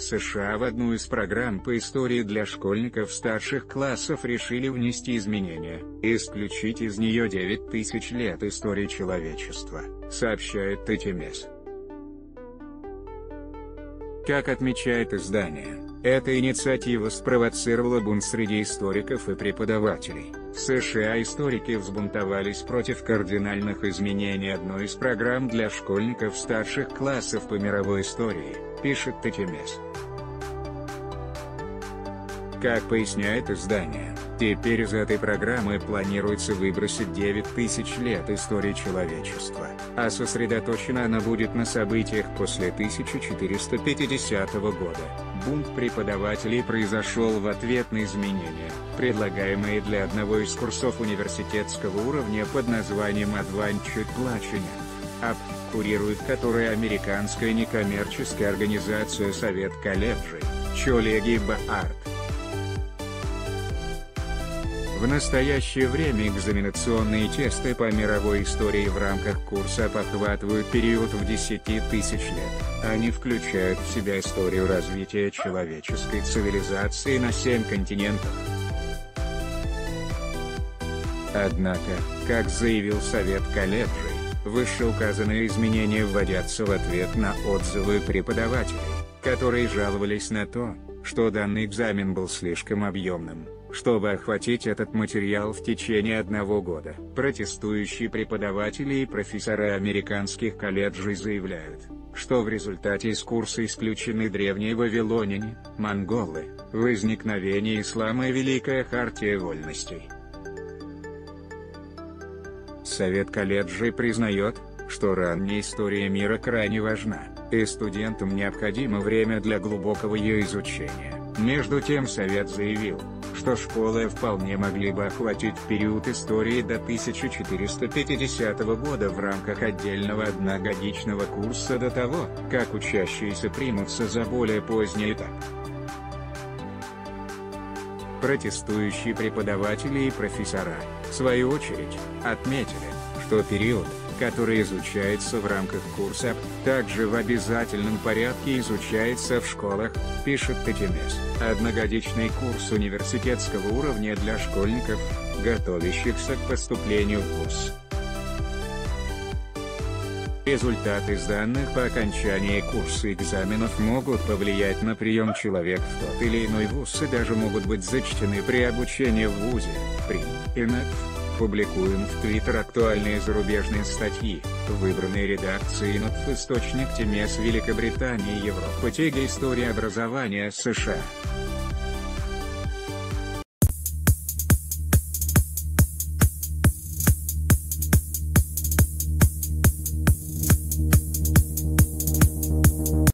США в одну из программ по истории для школьников старших классов решили внести изменения, исключить из нее 9000 лет истории человечества, сообщает ТТМС. Как отмечает издание, эта инициатива спровоцировала бунт среди историков и преподавателей. В США историки взбунтовались против кардинальных изменений одной из программ для школьников старших классов по мировой истории, пишет ТТМС. Как поясняет издание, теперь из этой программы планируется выбросить 9000 лет истории человечества, а сосредоточена она будет на событиях после 1450 года. Бунт преподавателей произошел в ответ на изменения, предлагаемые для одного из курсов университетского уровня под названием Advanced Platinum. АП, курирует который американская некоммерческая организация Совет колледжей, Чолеги Баарт. В настоящее время экзаменационные тесты по мировой истории в рамках курса охватывают период в 10 тысяч лет. Они включают в себя историю развития человеческой цивилизации на 7 континентах. Однако, как заявил Совет колледжей, вышеуказанные изменения вводятся в ответ на отзывы преподавателей, которые жаловались на то, что данный экзамен был слишком объемным чтобы охватить этот материал в течение одного года. Протестующие преподаватели и профессора американских колледжей заявляют, что в результате из курса исключены древние вавилоняне, монголы, возникновение ислама и Великая Хартия Вольностей. Совет колледжей признает, что ранняя история мира крайне важна, и студентам необходимо время для глубокого ее изучения. Между тем Совет заявил, что школы вполне могли бы охватить период истории до 1450 года в рамках отдельного одногодичного курса до того, как учащиеся примутся за более поздний этап. Протестующие преподаватели и профессора, в свою очередь, отметили, что период, который изучается в рамках курса, также в обязательном порядке изучается в школах, пишет ТТМС. Одногодичный курс университетского уровня для школьников, готовящихся к поступлению в ВУЗ. Результаты данных по окончании курса экзаменов могут повлиять на прием человека в тот или иной вуз и даже могут быть зачтены при обучении в ВУЗе, при, ИНЭК, Публикуем в Твиттер актуальные зарубежные статьи, выбранные редакцией НОТФ источник ТМС Великобритании Европа Теги История образования США.